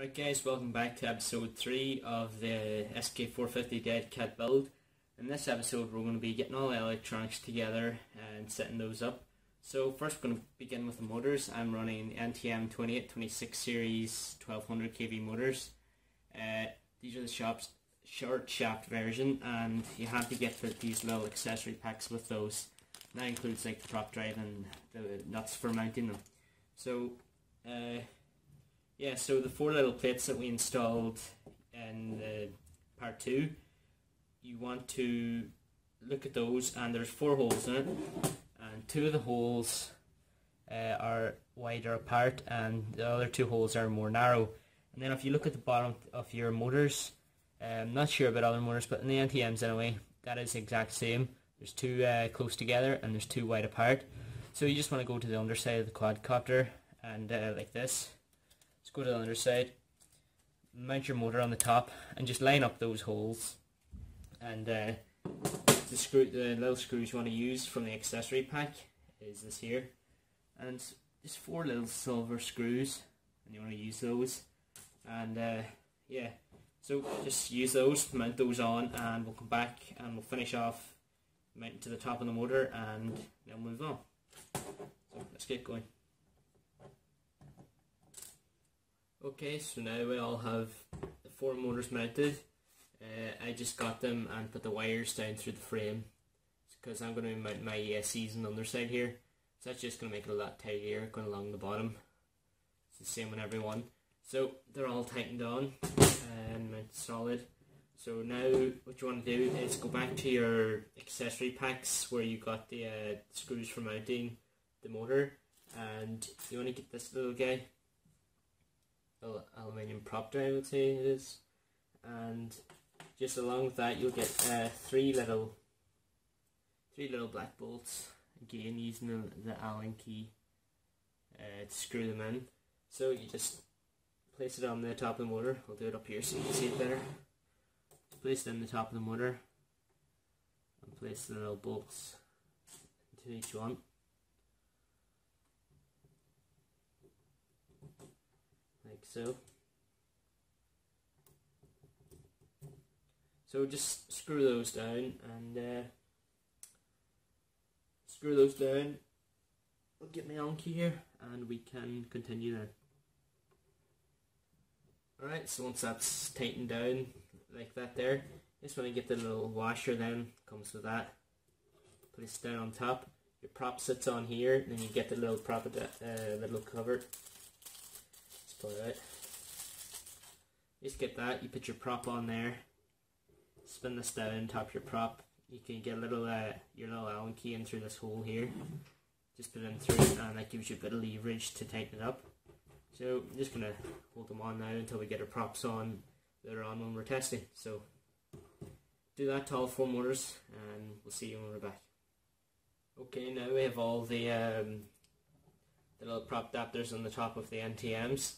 Right guys, welcome back to episode 3 of the SK450 Dead Cat build. In this episode we're going to be getting all the electronics together and setting those up. So first we're going to begin with the motors. I'm running NTM 2826 series 1200 kV motors. Uh, these are the shop's short shaft version and you have to get these little accessory packs with those. That includes like the prop drive and the nuts for mounting them. So uh, yeah, so the four little plates that we installed in the part two, you want to look at those and there's four holes in it and two of the holes uh, are wider apart and the other two holes are more narrow. And then if you look at the bottom of your motors, I'm um, not sure about other motors, but in the NTMs anyway, that is exact same. There's two uh, close together and there's two wide apart. So you just want to go to the underside of the quadcopter and uh, like this Let's go to the other side. Mount your motor on the top and just line up those holes. And uh, the screw, the little screws you want to use from the accessory pack is this here. And just four little silver screws, and you want to use those. And uh, yeah, so just use those, mount those on, and we'll come back and we'll finish off mounting to the top of the motor, and then move on. So let's get going. Okay, so now we all have the four motors mounted. Uh, I just got them and put the wires down through the frame because I'm going to mount my ESCs on the underside here. So that's just going to make it a lot tighter going along the bottom. It's the same on every one. So they're all tightened on and mounted solid. So now what you want to do is go back to your accessory packs where you got the uh, screws for mounting the motor and you want to get this little guy aluminium prop drive I it is and just along with that you'll get uh, three little three little black bolts. Again using the, the allen key uh, to screw them in. So you just place it on the top of the motor. I'll do it up here so you can see it better. Place it in the top of the motor and place the little bolts into each one so. So just screw those down and uh, screw those down. I'll get my key here and we can continue then. Alright, so once that's tightened down like that there, just want to get the little washer then, comes with that. Place down on top. Your prop sits on here, then you get the little prop, uh, little cover out. Just get that, you put your prop on there, spin this down, top your prop, you can get a little, uh, your little Allen key in through this hole here, just put it in through and that gives you a bit of leverage to tighten it up. So I'm just going to hold them on now until we get our props on later on when we're testing. So do that to all four motors and we'll see you when we're back. Okay, now we have all the, um, the little prop adapters on the top of the NTMs.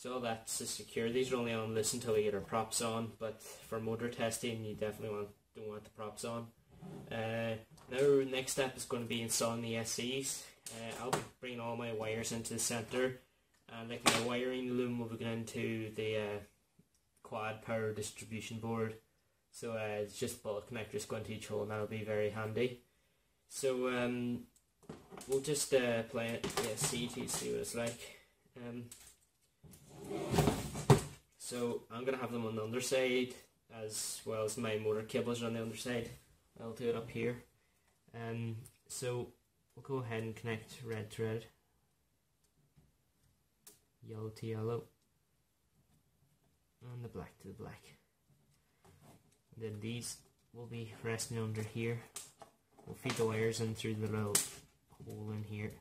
So that's to secure. These are only on this until we get our props on, but for motor testing you definitely want don't want the props on. Uh, now next step is going to be installing the ESCs. Uh, I'll be bringing all my wires into the center and like my wiring loom will be going into the uh, quad power distribution board. So uh, it's just bullet connectors going to each hole and that'll be very handy. So um, we'll just uh, play it, yeah, see to see what it's like. Um, so I'm going to have them on the underside as well as my motor cables are on the underside. I'll do it up here. Um, so we'll go ahead and connect red to red, yellow to yellow, and the black to the black. And then these will be resting under here. We'll feed the wires in through the little hole in here.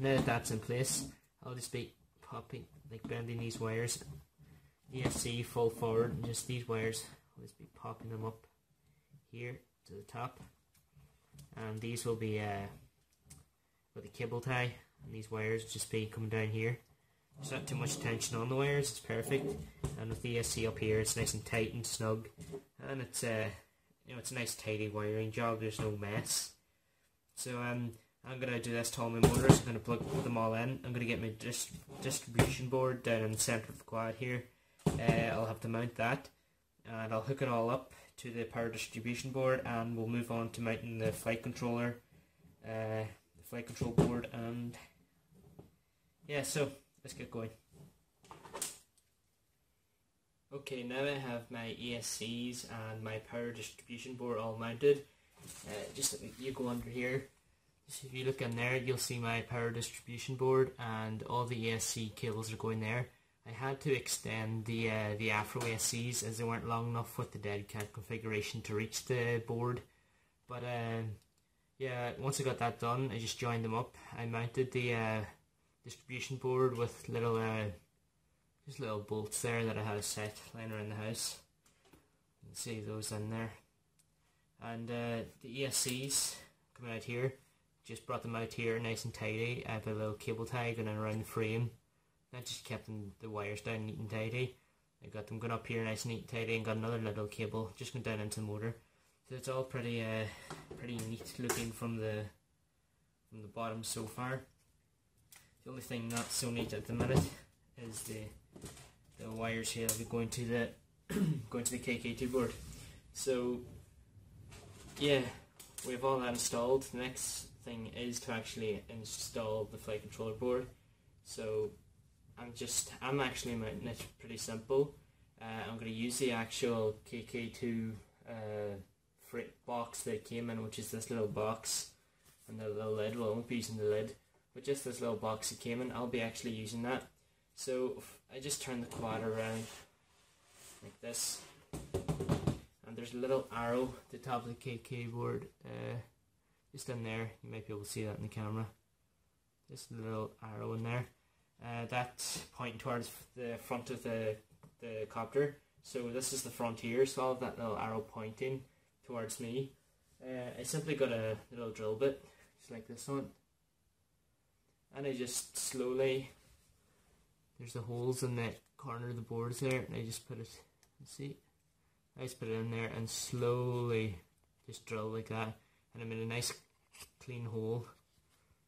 Now that that's in place, I'll just be popping, like bending these wires. ESC full forward, and just these wires, I'll just be popping them up here to the top. And these will be uh, with a cable tie, and these wires just be coming down here. there's not too much tension on the wires, it's perfect. And with the ESC up here, it's nice and tight and snug. And it's, uh, you know, it's a nice tidy wiring job, there's no mess. So um, I'm going to do this to all my motors, I'm going to plug them all in. I'm going to get my dis distribution board down in the centre of the quad here. Uh, I'll have to mount that and I'll hook it all up to the power distribution board and we'll move on to mounting the flight controller, uh, the flight control board and yeah so let's get going. Okay now I have my ESCs and my power distribution board all mounted. Uh, just you go under here so if you look in there you'll see my power distribution board and all the ESC cables are going there. I had to extend the uh, the Afro ESCs as they weren't long enough with the dead cat configuration to reach the board. But um, yeah, once I got that done, I just joined them up. I mounted the uh, distribution board with little uh, just little bolts there that I had a set lying around the house. You can see those in there. And uh, the ESCs coming out here, just brought them out here nice and tidy. I have a little cable tie going around the frame I just kept them, the wires down neat and tidy. I got them going up here nice and neat and tidy and got another little cable just going down into the motor. So it's all pretty uh, pretty neat looking from the from the bottom so far. The only thing not so neat at the minute is the the wires here will be going to the going to the KK2 board. So yeah, we have all that installed. The next thing is to actually install the flight controller board. So I'm just, I'm actually mounting it pretty simple. Uh, I'm going to use the actual KK2 uh, box that came in, which is this little box and the little lid. Well, I won't be using the lid, but just this little box that came in, I'll be actually using that. So I just turn the quad around like this, and there's a little arrow at the top of the KK board, uh, just in there. You might be able to see that in the camera. A little arrow in there uh, that's pointing towards the front of the, the copter. So this is the front here, so I have that little arrow pointing towards me. Uh, I simply got a little drill bit, just like this one. And I just slowly, there's the holes in the corner of the boards there, and I just put it, see, I just put it in there and slowly just drill like that. And I made a nice clean hole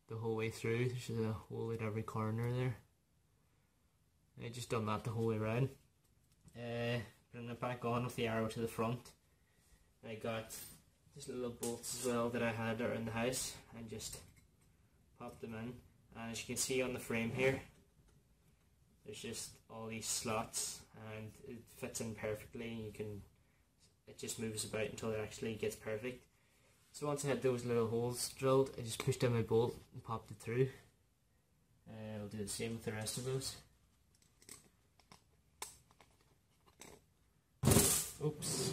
the whole way through. There's a hole at every corner there. I just done that the whole way around. Uh, putting it back on with the arrow to the front. I got these little bolts as well that I had around the house and just popped them in. And as you can see on the frame here, there's just all these slots and it fits in perfectly. You can, it just moves about until it actually gets perfect. So once I had those little holes drilled, I just pushed in my bolt and popped it through. Uh, I'll do the same with the rest of those. Oops.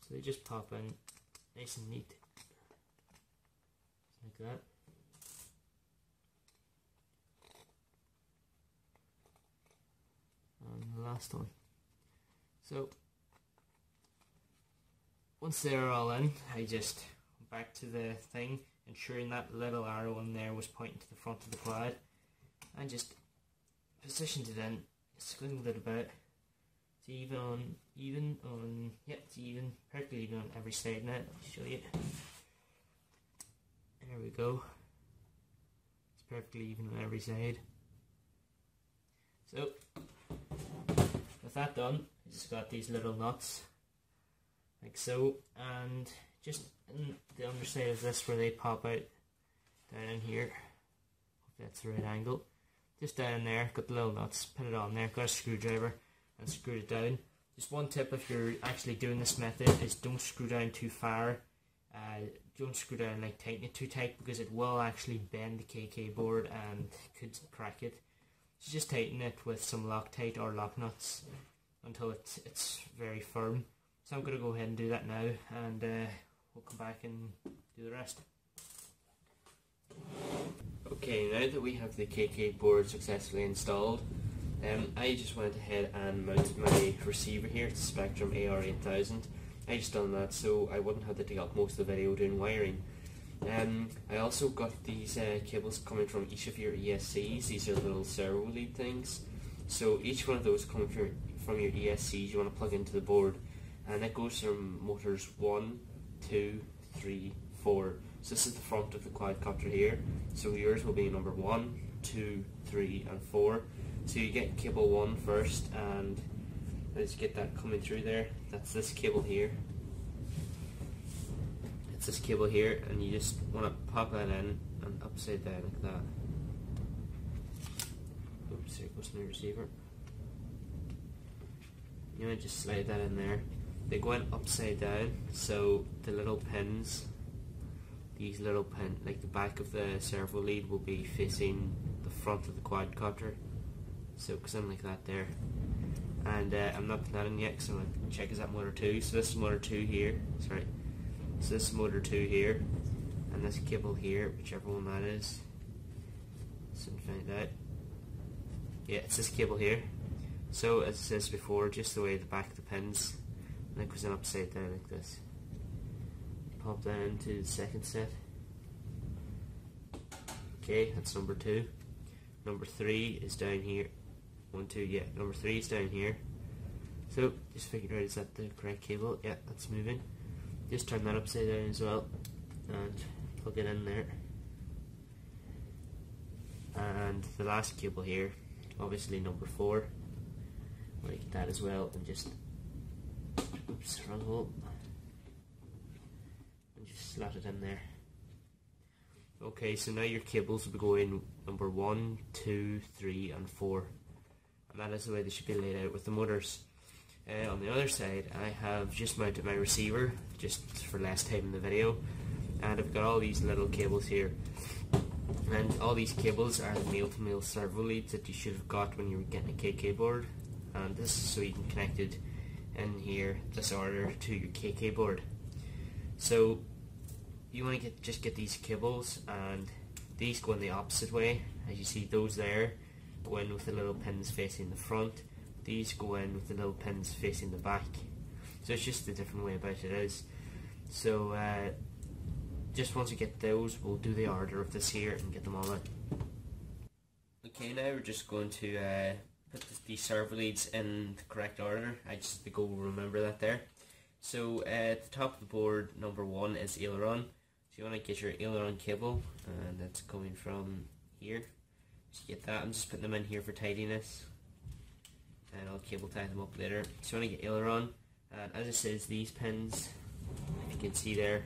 So they just pop in nice and neat. Like that. And the last one. So once they're all in, I just went back to the thing, ensuring that little arrow in there was pointing to the front of the quad, and just positioned it in, swinged it about. It's even on, even on, yep, it's even, perfectly even on every side now. I'll show you. There we go. It's perfectly even on every side. So, with that done, I just got these little nuts like so and just the underside of this where they pop out down in here that's the right angle just down there got the little nuts put it on there got a screwdriver and screwed it down. Just one tip if you're actually doing this method is don't screw down too far uh, don't screw down like tighten it too tight because it will actually bend the KK board and could crack it. So just tighten it with some Loctite or lock nuts until it's, it's very firm so I'm going to go ahead and do that now and uh, we'll come back and do the rest. Okay, now that we have the KK board successfully installed, um, I just went ahead and mounted my receiver here, it's Spektrum AR8000. I just done that so I wouldn't have to take up most of the video doing wiring. Um, I also got these uh, cables coming from each of your ESCs. These are little servo lead things. So each one of those coming from, from your ESCs you want to plug into the board and it goes from motors 1, 2, 3, 4. So this is the front of the quadcopter here. So yours will be number 1, 2, 3 and 4. So you get cable 1 first and let's get that coming through there. That's this cable here. It's this cable here and you just want to pop that in and upside down like that. Oops, there goes my receiver. You want to just slide that in there. They in upside down, so the little pins, these little pin, like the back of the servo lead will be facing the front of the quadcopter. So in like that there. And uh, I'm not in yet because I'm going to check is that motor 2. So this is motor 2 here, sorry. So this is motor 2 here, and this cable here, whichever one that is. So find out. Yeah, it's this cable here. So as it says before, just the way the back of the pins, and it goes in upside down like this. Pop that into the second set. Okay, that's number two. Number three is down here. One, two, yeah, number three is down here. So, just figure out is that the correct cable? Yeah, that's moving. Just turn that upside down as well and plug it in there. And the last cable here, obviously number four. Like that as well and just oops, wrong hole. And just slot it in there. Okay, so now your cables will be going number one, two, three, and four. And that is the way they should be laid out with the motors. Uh, on the other side, I have just mounted my receiver, just for less time in the video, and I've got all these little cables here. And all these cables are the male-to-male servo leads that you should have got when you were getting a KK board. And this is so you can connect it in here, this order, to your KK board. So you want to get just get these cables and these go in the opposite way. As you see those there go in with the little pins facing the front these go in with the little pins facing the back. So it's just a different way about it is. So uh, just once we get those, we'll do the order of this here and get them all out. Okay, now we're just going to uh, put the, servo leads in the correct order. I just have to go remember that there. So uh, at the top of the board, number one is aileron. So you want to get your aileron cable, and that's coming from here. Just get that. I'm just putting them in here for tidiness and I'll cable tie them up later. So you want to get aileron, and as it says, these pins, if you can see there,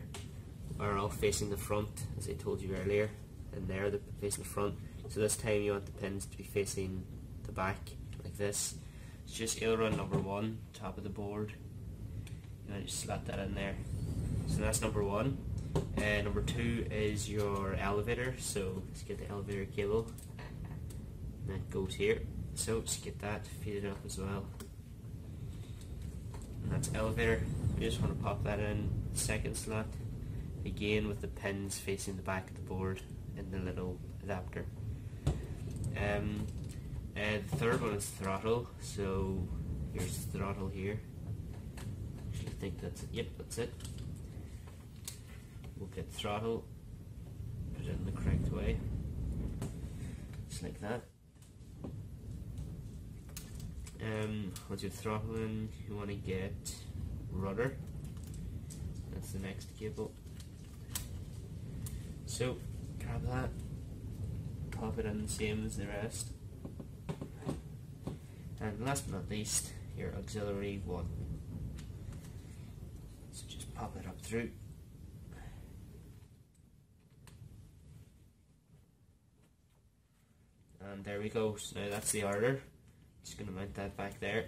are all facing the front, as I told you earlier, and there they're facing the front. So this time you want the pins to be facing the back, like this. It's just aileron number one, top of the board. Want to just slot that in there. So that's number one. Uh, number two is your elevator, so let's get the elevator cable. And that goes here. So let's get that fitted up as well. And that's elevator. We just want to pop that in second slot. Again with the pins facing the back of the board in the little adapter. Um, and the third one is throttle. So here's throttle here. I think that's it. Yep, that's it. We'll get throttle, put it in the correct way. Just like that. Um, once you're throttling, you want to get rudder. That's the next cable. So, grab that, pop it in the same as the rest. And last but not least, your auxiliary one. So just pop it up through. And there we go, so now that's the order. Just going to mount that back there.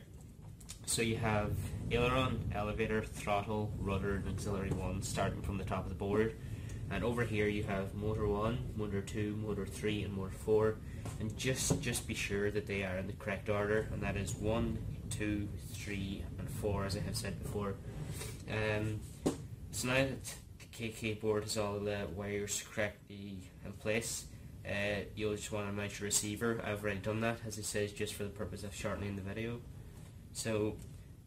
So you have aileron, elevator, throttle, rudder, and auxiliary 1 starting from the top of the board. And over here you have motor 1, motor 2, motor 3 and motor 4. And just, just be sure that they are in the correct order and that is 1, 2, 3 and 4 as I have said before. Um, so now that the KK board has all the wires correctly in place, uh, you'll just want to mount your receiver. I've already done that, as it says, just for the purpose of shortening the video. So,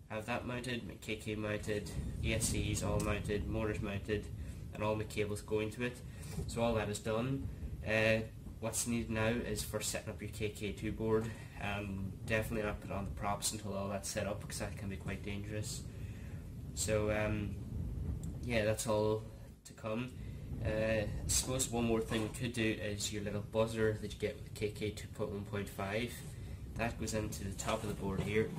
I have that mounted, my KK mounted, ESCs all mounted, motors mounted, and all the cables go into it. So all that is done. Uh, what's needed now is for setting up your KK2 board. Um, definitely not put on the props until all that's set up because that can be quite dangerous. So um, yeah, that's all to come. Uh, I suppose one more thing we could do is your little buzzer that you get with KK 2.1.5. That goes into the top of the board here.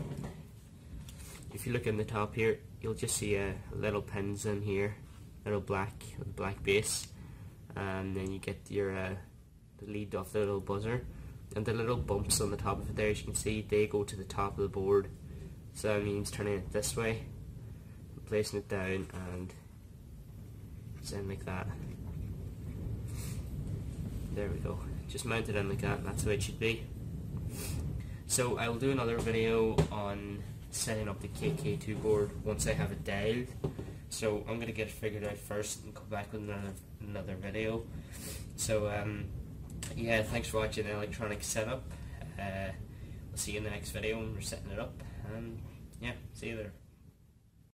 If you look in the top here, you'll just see a uh, little pins in here, little black black base, and then you get your uh, the lead off the little buzzer, and the little bumps on the top of it there, as you can see, they go to the top of the board. So that means turning it this way, placing it down, and in like that. There we go. Just mount it in like that, that's the way it should be. So I will do another video on setting up the KK2 board once I have it dialed. So I'm going to get it figured out first and come back with another, another video. So um, yeah, thanks for watching the electronic setup. Uh, we'll see you in the next video when we're setting it up. And yeah, see you there.